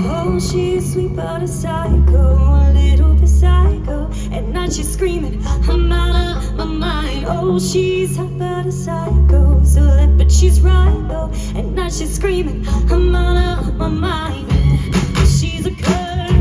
Oh, she's sweet but a psycho, a little bit psycho. At night she's screaming, I'm out of my mind. Oh, she's hot but a psycho, so lit, but she's right though. At night she's screaming, I'm out of my mind. She's a curve.